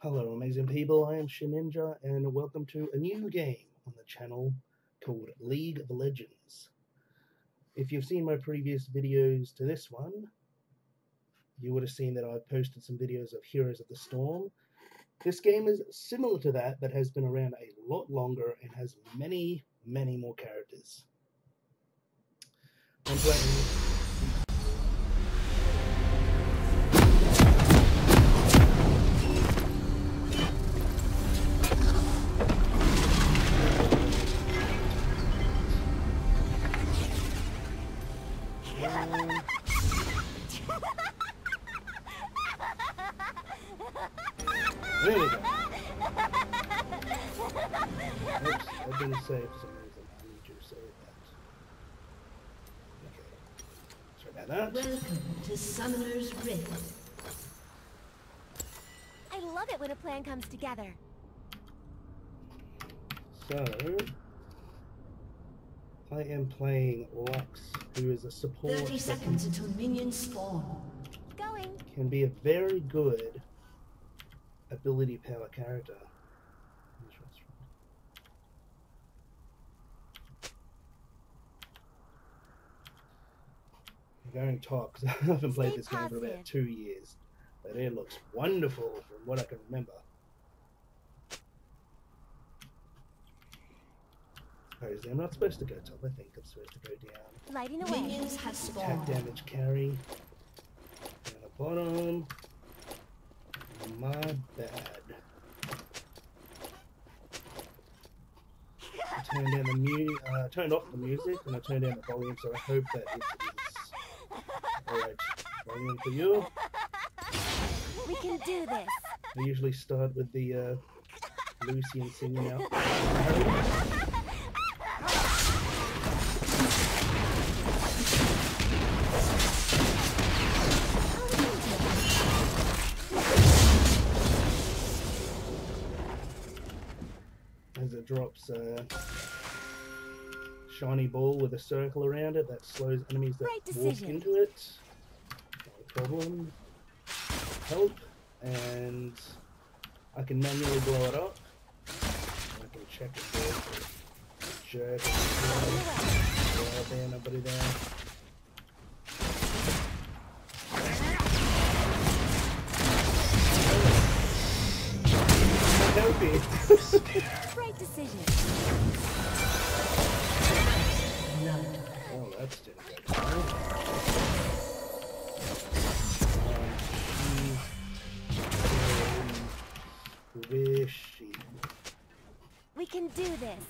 Hello, amazing people. I am Shinninja, and welcome to a new game on the channel called League of Legends. If you've seen my previous videos to this one, you would have seen that I've posted some videos of Heroes of the Storm. This game is similar to that, but has been around a lot longer and has many, many more characters. I'm playing it when a plan comes together. So, I am playing Lux, who is a support 30 seconds until minions spawn. Going. can be a very good ability power character. I'm going top because I haven't played Stay this game for about two years. But it looks wonderful from what I can remember. Supposedly, I'm not supposed to go top. I think I'm supposed to go down. Lighting away. Minions have Attack spawned. damage carry. Down the bottom. My bad. I turned down the mu- uh, turned off the music and I turned down the volume, so I hope that it is alright. Volume for you. Can do this. I usually start with the uh, and singing out. As it drops a shiny ball with a circle around it that slows enemies that Right walk into it. No problem. Help, and I can manually blow it up. I can check it there. Jerk. Yeah, there, nobody there. Right decision. Oh, that's didn't squishy. We can do this.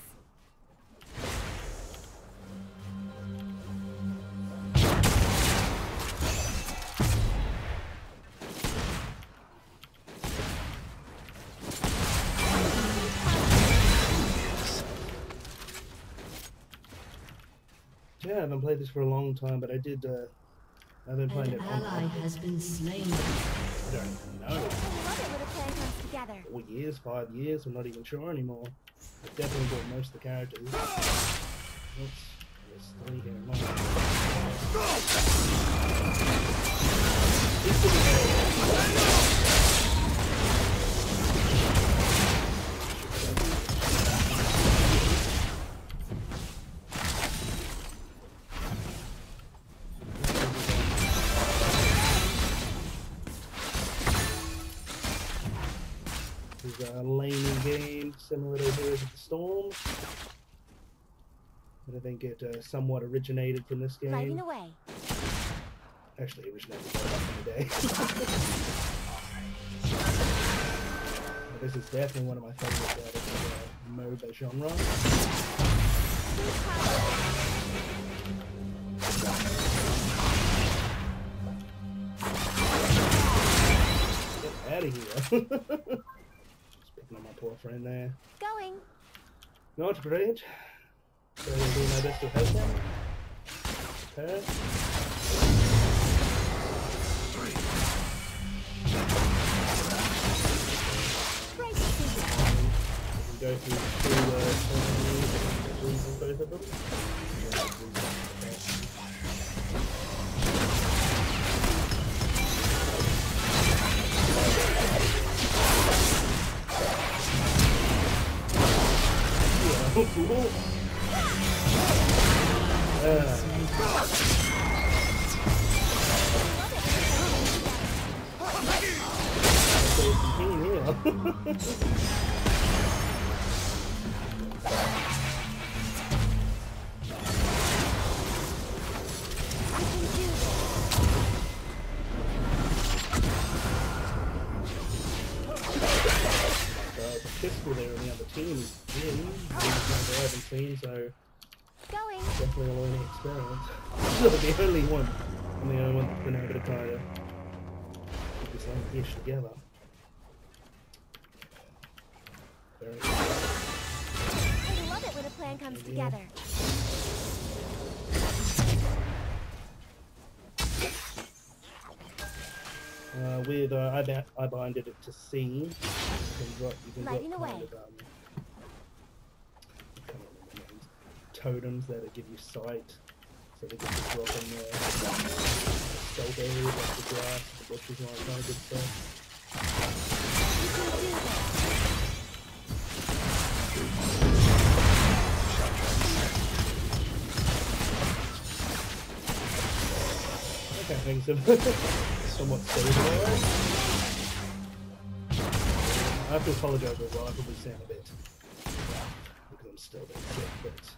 Yeah, I haven't played this for a long time, but I did. Uh, I've been playing An it on ally has been slain. I don't know. Together. Four years, five years, I'm not even sure anymore. I've definitely bought most of the characters. Oops, there's three here. This But I think it uh, somewhat originated from this Lighting game. away. Actually, it originated in the day. This is definitely one of my favorite out of the uh, MOBA genre. Get out of here. Just picking on my poor friend there. Going. Not great. So I'm do my best to help them. Turret. Go through two uh, enemies and both of them. Okay the pistol there in the other team not I haven't seen, so Going. definitely a learning experience. Not the only one. I'm the only one that's been able to try to keep this thing ish together. Very I love it when a plan comes Yeah. together. Uh, with uh, I, I binded it to C. You can drop, you can drop Lighting kind away. of, um, I can't remember the names. Totems that give you sight, so they can just drop in there. Stealth area, like the grass, the bushes, all that kind of good stuff. Okay, things have somewhat stabilized. I have to apologize as well, I probably sound a bit because I'm still a bit sick, but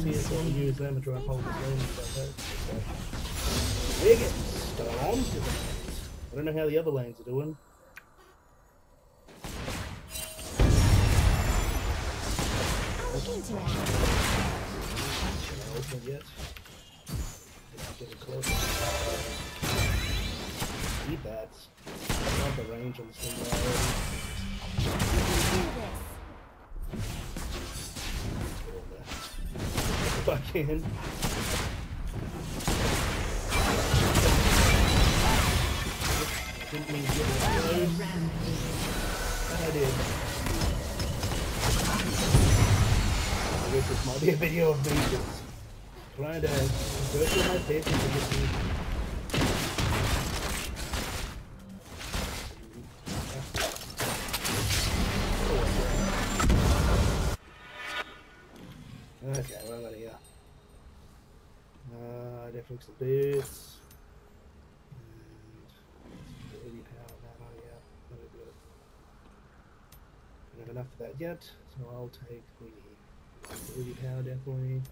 TS1 them to hold the game. So we're getting stormed. I don't know how the other lanes are doing. Open yet. That. I the range on this thing can. Didn't mean to get. I did. I guess this might be a video of me just trying to go through my paces and get. That on, yeah, very good. Don't have enough of that yet, so I'll take the really power definitely.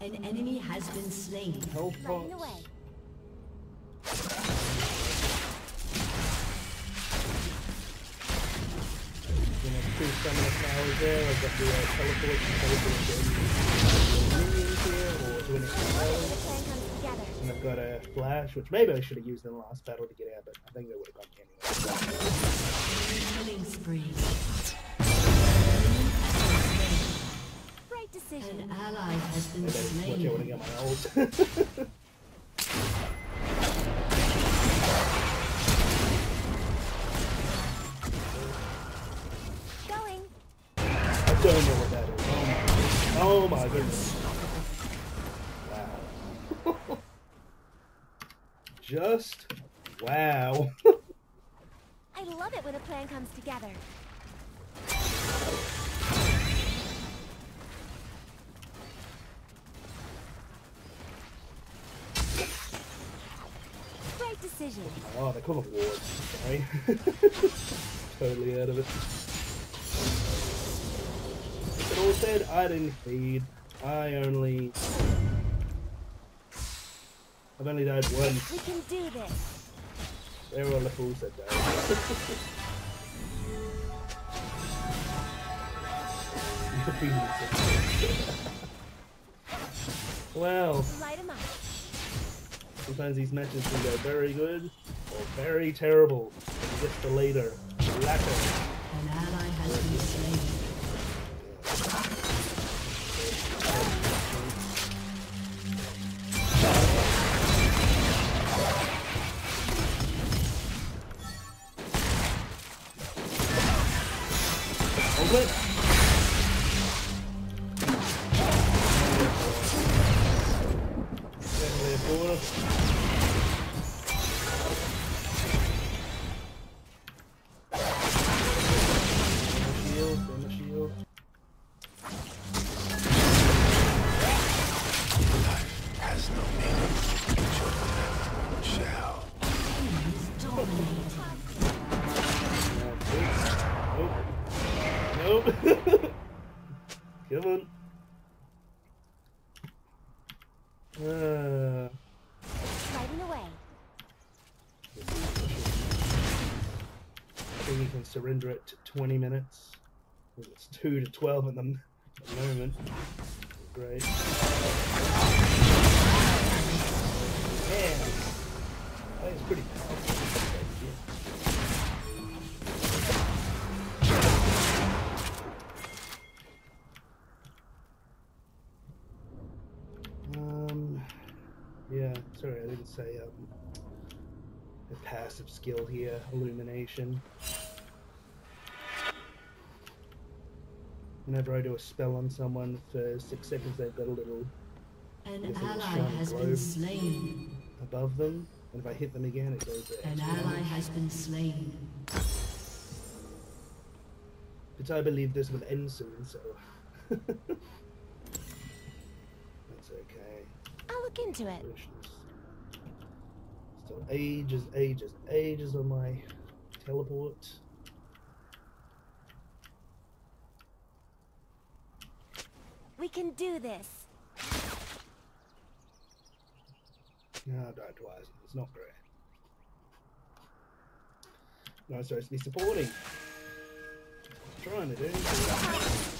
An enemy has been slain. Health Lighting pots. away. You know, two stamina powers there. I've got the uh, teleport and teleport to any minions here, or to any I love it And I've got a flash, which maybe I should have used in the last battle to get out, but I think they would have got me anyway. Killing spree. Right decision. An ally has been I better watch out when I get my ult. Just wow. I love it when a plan comes together. Right decision. oh, they call them wards. Sorry. totally out of it. It all said I didn't feed. I only. I've only died once. We can do this. There were the fools that died. well, Light 'em up. sometimes these matches can go very good or very terrible. Just the later, the latter. An ally has been slain. 20 minutes. It's 2 to 12 at the, at the moment. Great. Man, that is pretty. Um, yeah, sorry, I didn't say um, a passive skill here, illumination. Whenever I do a spell on someone for six seconds, they've got a little An Yes, it's ally shining has been globe. slain. above them, and if I hit them again, it goes there. An ally has been slain. But I believe this will end soon, so that's okay. I'll look into it. Foolishness. Still ages, ages, ages on my teleport. We can do this. No, I died twice. It's not great. No, I'm supposed to be supporting. trying to do.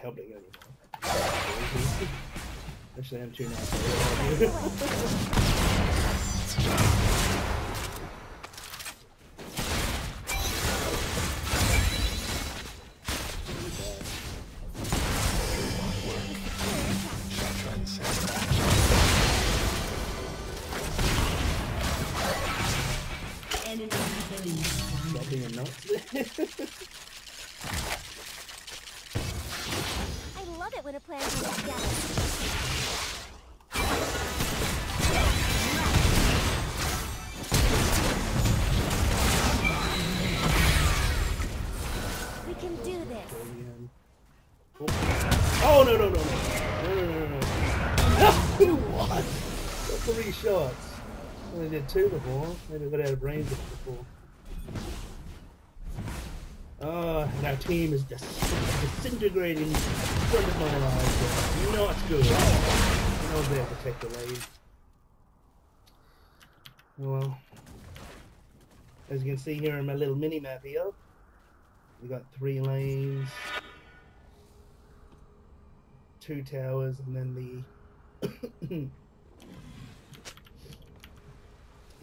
Helping anymore. Actually, I'm too nice. two before. Maybe I got out of range of it before. Oh, and our team is just disintegrating in front of my eyes. Not good. I was there to protect the lane. Well, as you can see here in my little mini map here, we got three lanes, two towers, and then the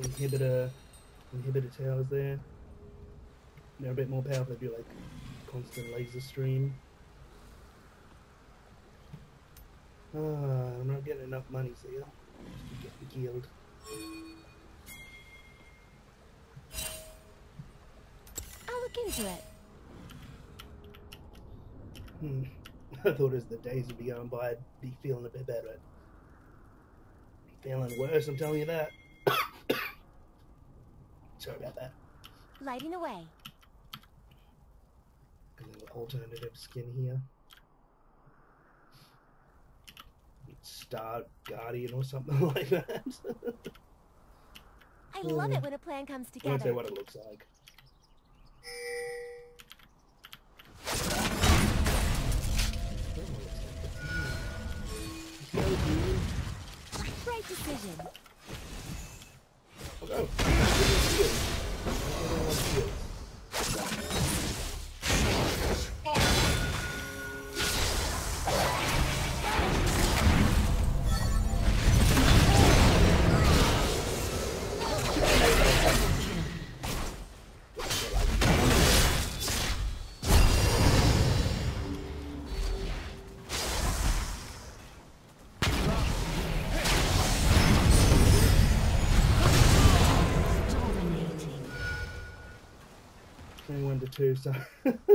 inhibitor inhibitor towers there. They're a bit more powerful if you like constant laser stream. Ah, I'm not getting enough money, so yeah, just to get me killed. I'll look into it. Hmm. I thought as the days would be going by, I'd be feeling a bit better. Feeling worse, I'm telling you that. Sorry about that. Lighting away. A little alternative skin here. Star Guardian or something like that. I love it hmm. when a plan comes I won't say together. what it looks like. Right decision. Oh, 21 to 2, so.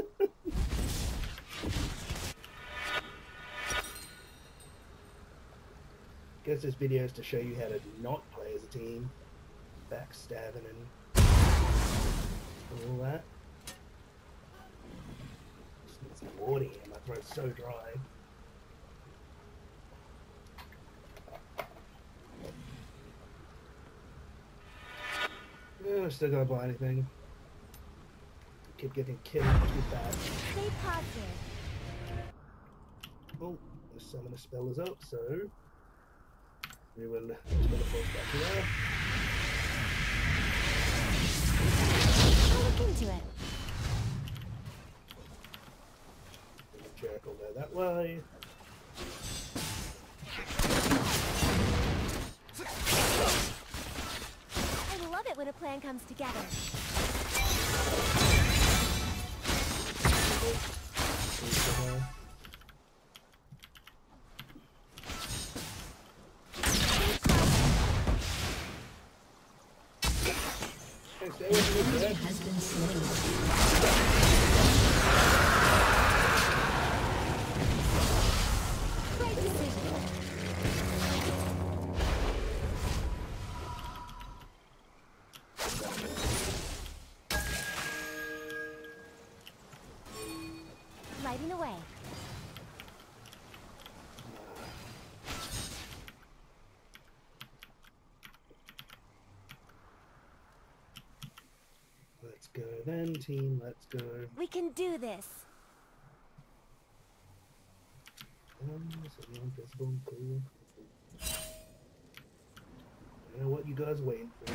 Guess this video is to show you how to not play as a team. Backstabbing and all that. Just need some water here, my throat's so dry. Yeah, I still gotta buy anything. Keep getting killed too bad. Stay positive. Oh, the summoner spell is up, so we will teleport back here. I'll look into it. Jericho will that way. I love it when a plan comes together. 17. Let's go. We can do this. Um. I know what you guys waiting for.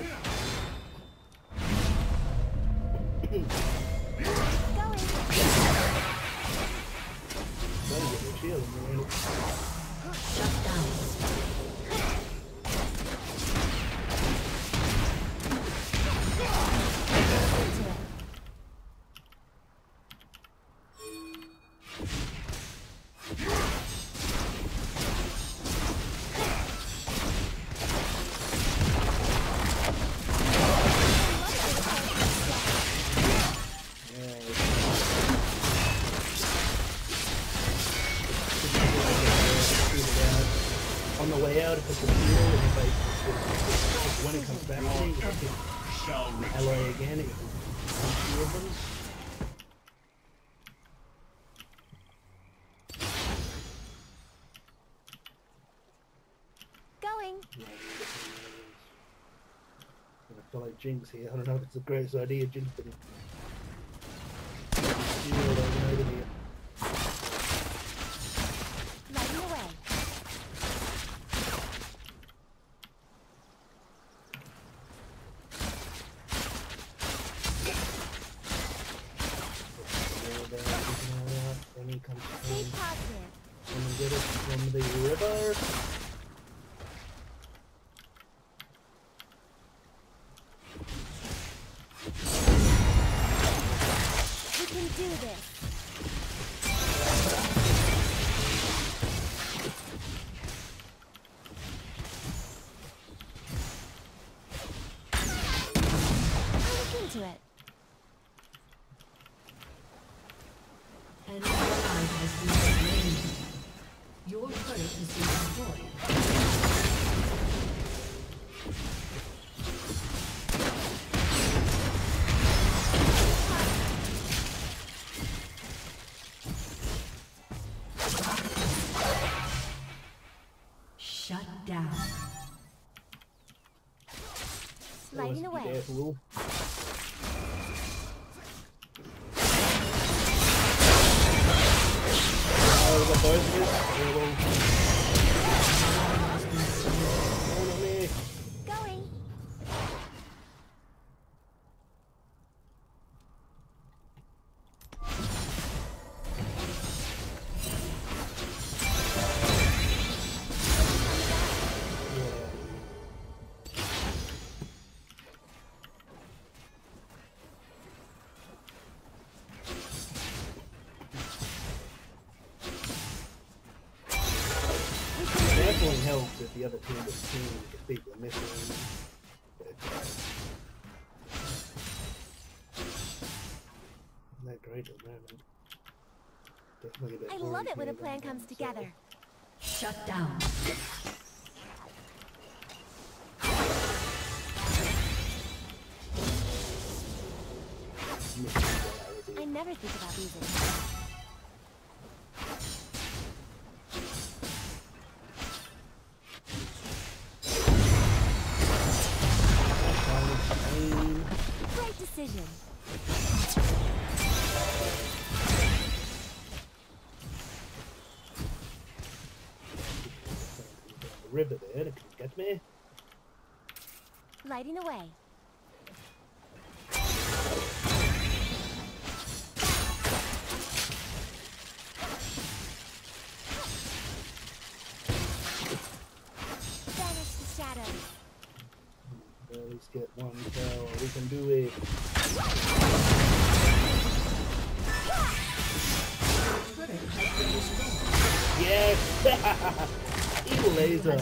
Jinx here. I don't know if it's the greatest idea, Jinx, but An ally has been slain. Your turret has been destroyed. Shut down. Lighting Always be away. I love it when a plan comes together. Shut down. so mission reality. I never think about. Fine, away. Banish the shadows. At least get one kill. We can do it. Turret has been destroyed. Yes! Evil laser.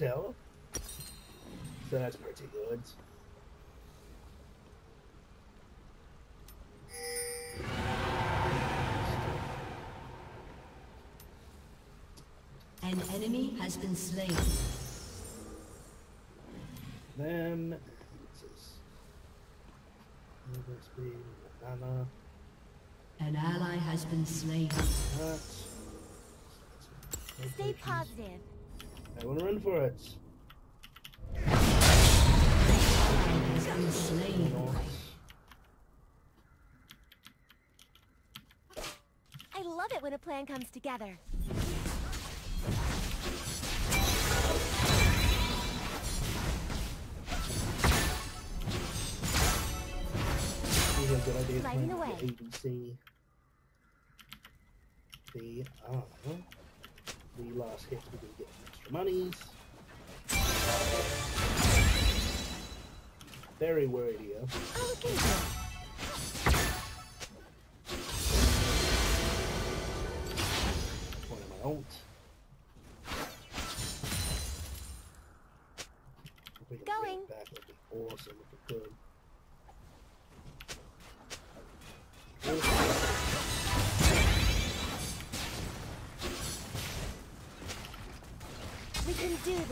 We'll go one tower. So that's pretty good. An enemy has been slain. Then it's this. Movement speed, An ally has been slain. that. Stay positive. I want to run for it. Has been slain. I love it when a plan comes together. Good. Lighting playing away. The ABC. The uh, the last hit we're gonna get monies. Very worried here. I'll look into. One of my ult. If we can bring Going. back, that'd be awesome if we could.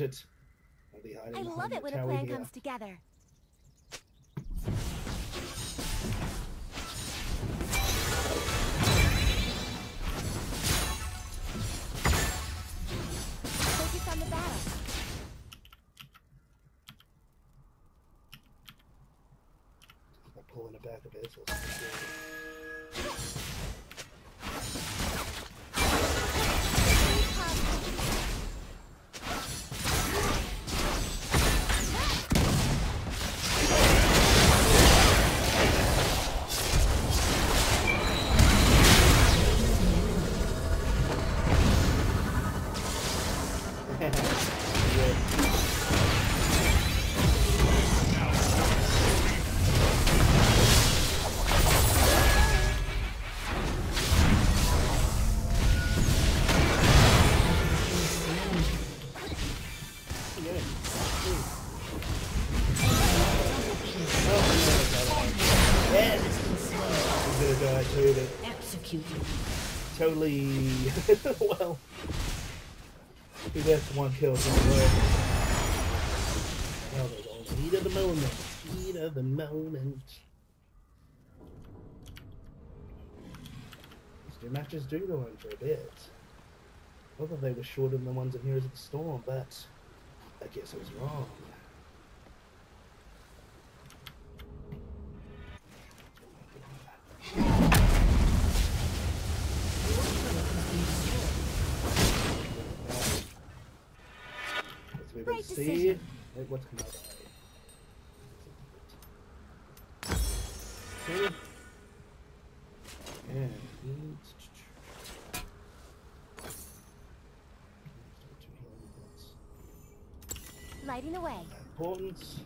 It? I'll be hiding I love it when a plan comes together. well. He gets one kill from the Now there's all heat of the moment. Heat of the moment. These two matches do go on for a bit. That they were shorter than the ones in Heroes of the Storm, but I guess I was wrong. Let's be able see. decision. Wait, what's come out? See? And Lighting the way. importance.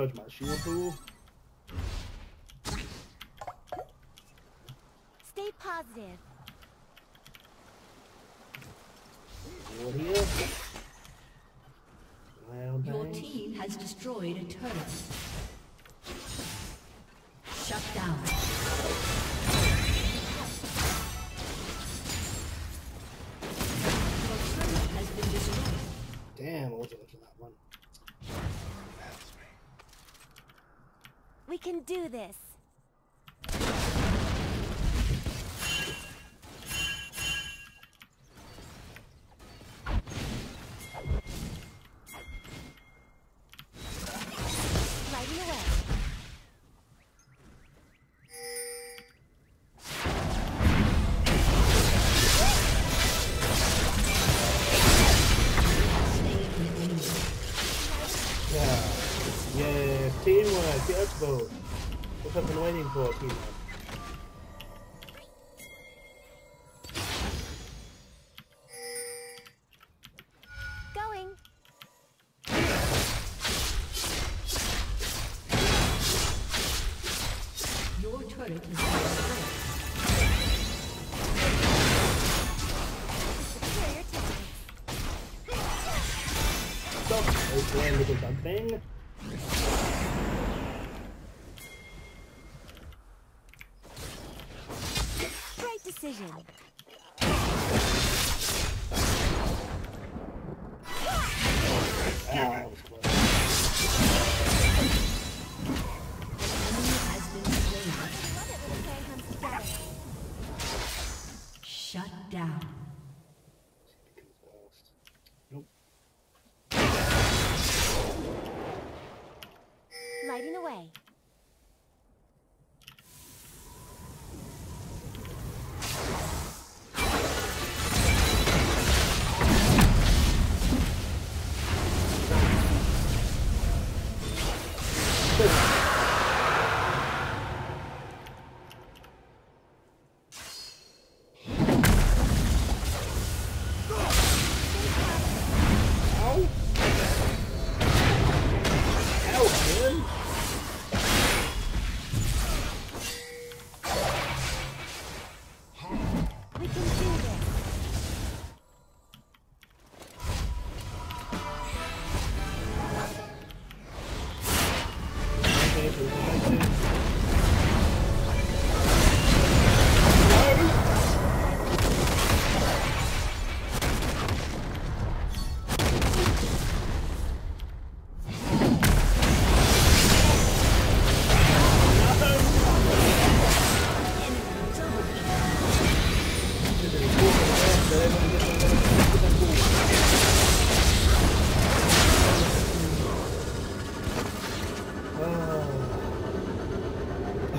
No, my shield pool. Stay positive. What here? Your team has destroyed a turret. We can do this.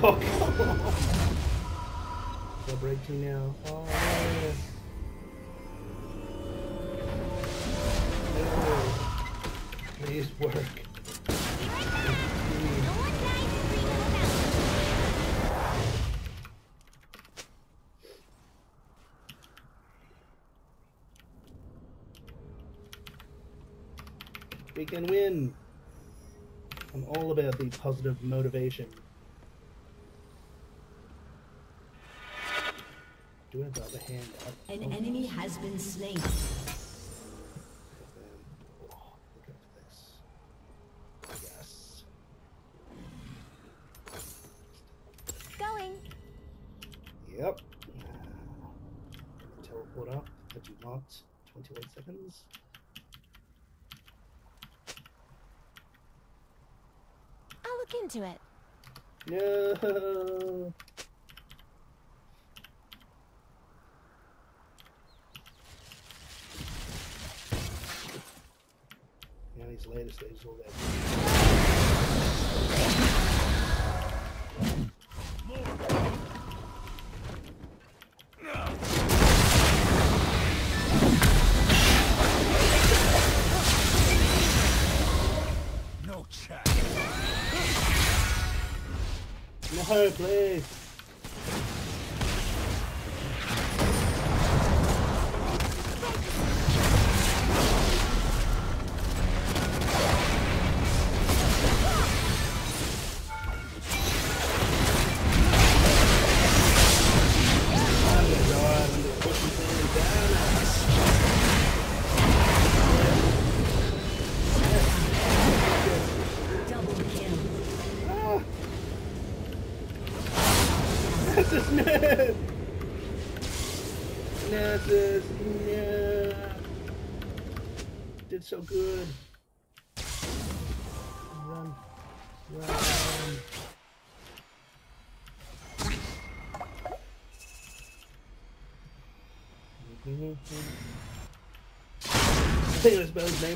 Oh, on. They'll now. Oh. No. Please work. We can win. I'm all about the positive motivation. Do it by the hand up. An Oh, enemy has been slain. look at them. Oh, look at this. Yes. Going. Yep. Teleport up. I do not. 21 seconds. I'll look into it. No. Yeah, stages all that. No, please.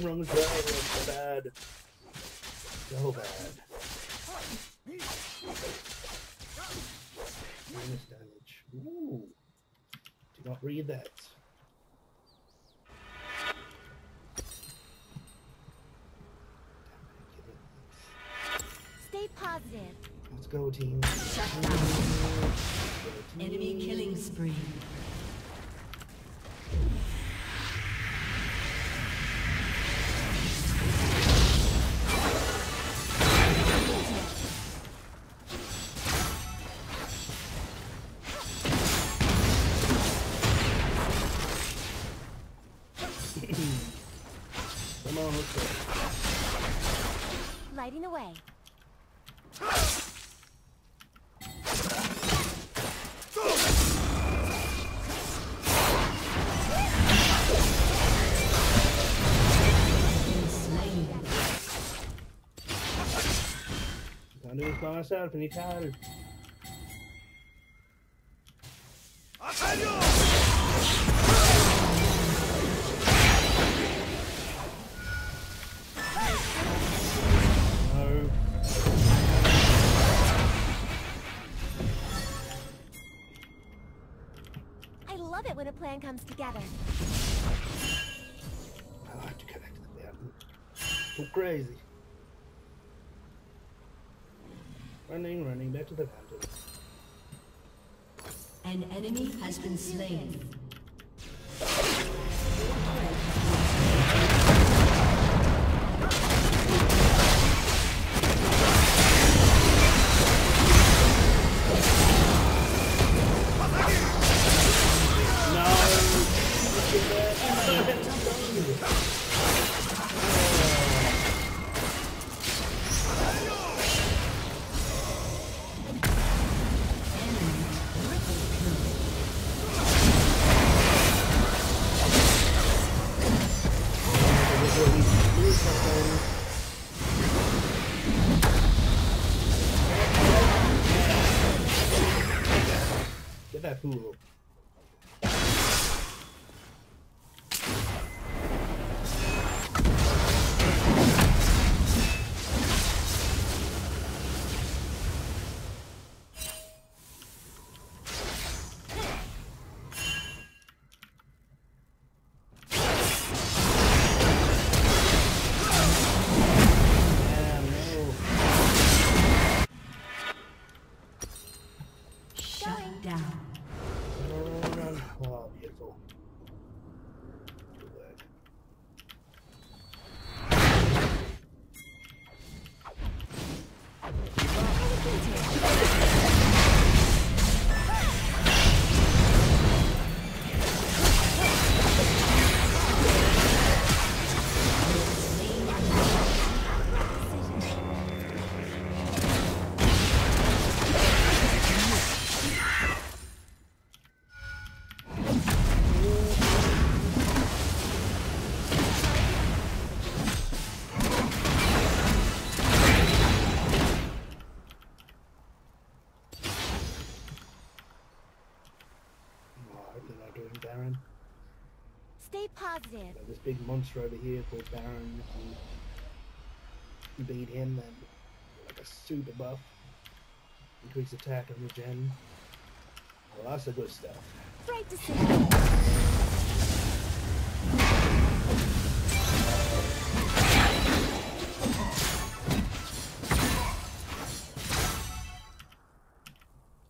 Spelled his name wrong as well. So bad. So bad. Minus damage. Ooh. Do not read that. Stay positive. Let's go, team. Shut down. Let's go, team. Enemy killing spree. Been slain. Can't do this by myself. I need tired. Together. I like to connect to the fountain. Go crazy. Running, running back to the fountain. An enemy has been slain. Monster over here called Baron. If you beat him, then like a super buff. Increase attack and regen. Well, that's the good stuff. Right decision.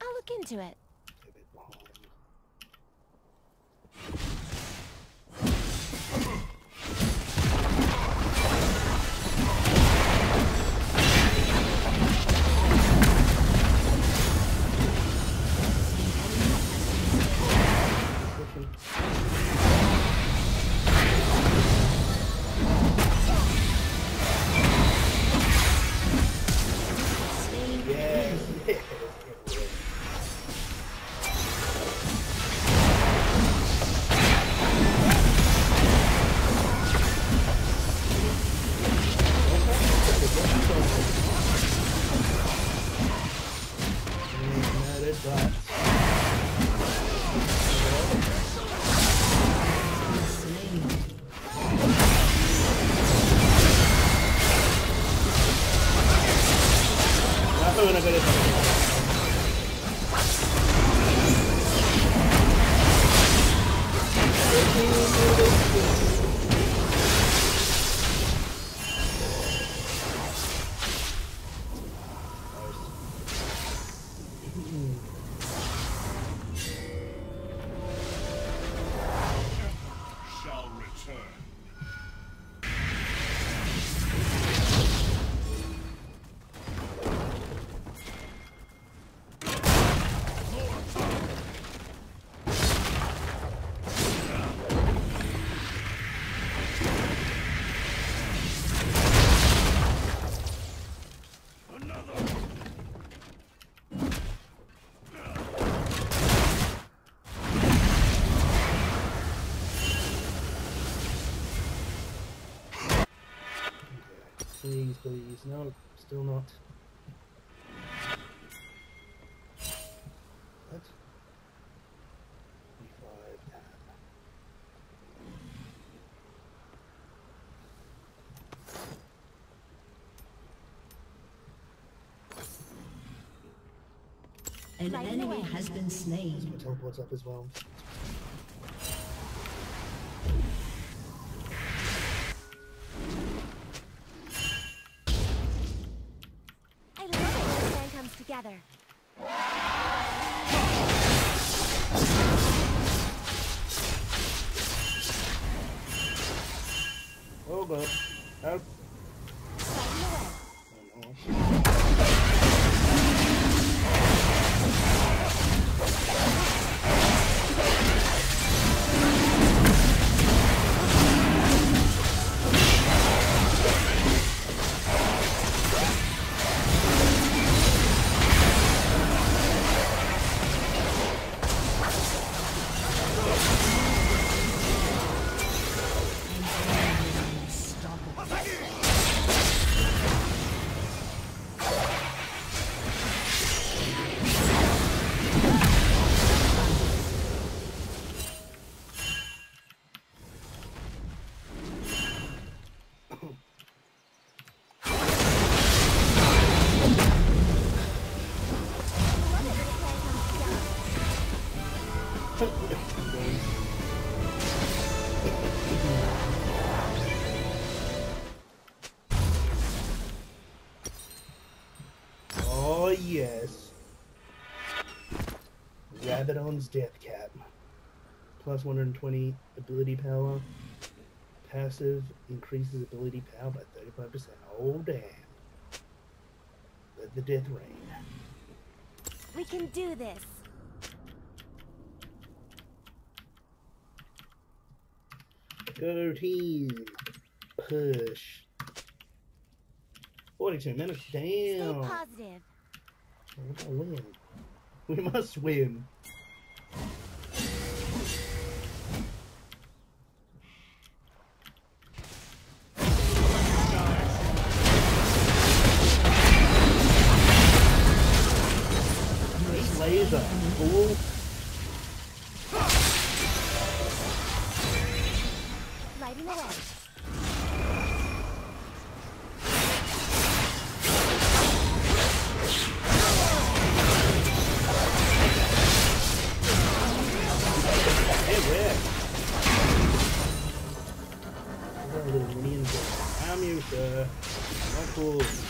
I'll look into it. Please, please. No, still not. What? An enemy has been slain. Teleport's up as well. Death Cap. Plus 120 ability power. Passive increases ability power by 35%. Oh, damn. Let the death rain. We can do this. Go team. Push. 42 minutes. Stay Damn. positive. We gotta win. We must win. Nice laser. Cool. Lighting the way. Cool.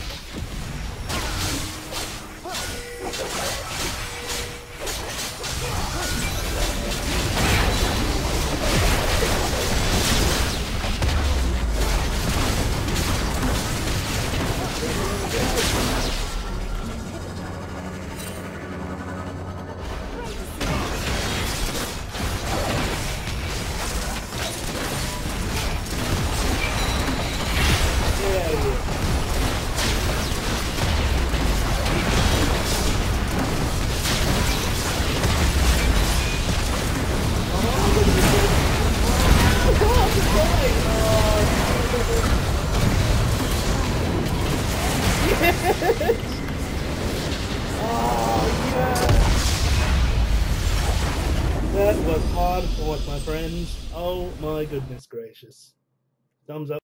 Thumbs up.